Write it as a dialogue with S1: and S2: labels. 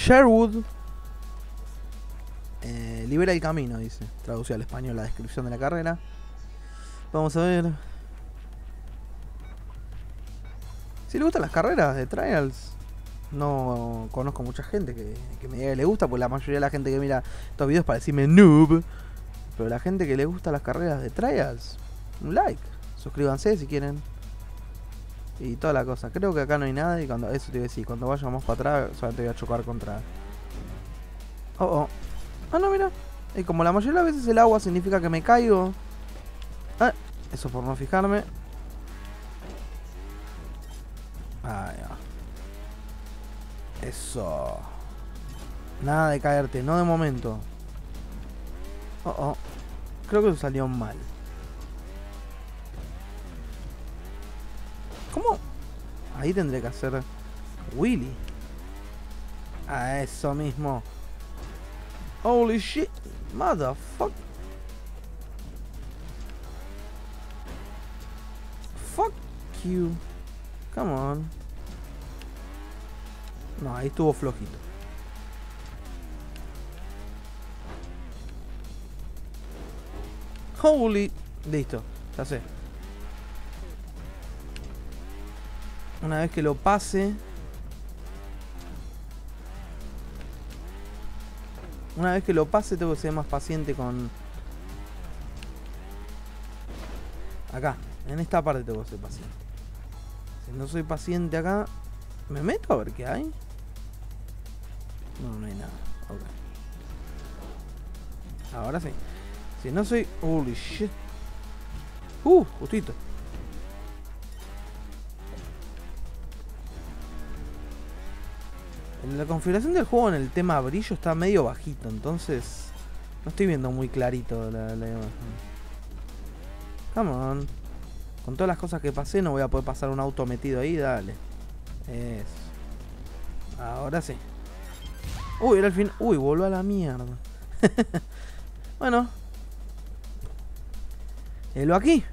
S1: Sherwood. Eh, libera el camino, dice. Traducido al español la descripción de la carrera. Vamos a ver. Si le gustan las carreras de Trials, no conozco mucha gente que, que me diga que le gusta, porque la mayoría de la gente que mira estos videos para decirme noob. Pero la gente que le gusta las carreras de Trials, un like. Suscríbanse si quieren. Y toda la cosa. Creo que acá no hay nada y cuando eso te iba a decir, cuando vayamos para atrás solamente voy a chocar contra. Oh, oh. Ah, no, mira. Y como la mayoría de las veces el agua significa que me caigo. Ah, eso por no fijarme. Ah, ya. Eso. Nada de caerte, no de momento. Oh, oh. Creo que salió mal. ¿Cómo? Ahí tendré que hacer Willy. A eso mismo. Holy shit. Motherfucker. Fuck you. Come on. No, ahí estuvo flojito. Holy. Listo, ya sé. Una vez que lo pase. Una vez que lo pase tengo que ser más paciente con... Acá, en esta parte tengo que ser paciente. Si no soy paciente acá, ¿me meto a ver qué hay? No, no hay nada. Ahora sí. Si no soy... Holy shit. Uh, justito. La configuración del juego en el tema brillo está medio bajito, entonces no estoy viendo muy clarito la, imagen. Come on. Con todas las cosas que pasé no voy a poder pasar un auto metido ahí, dale. Eso. Ahora sí. Uy, era el fin. Uy, volvió a la mierda. bueno. Helo aquí.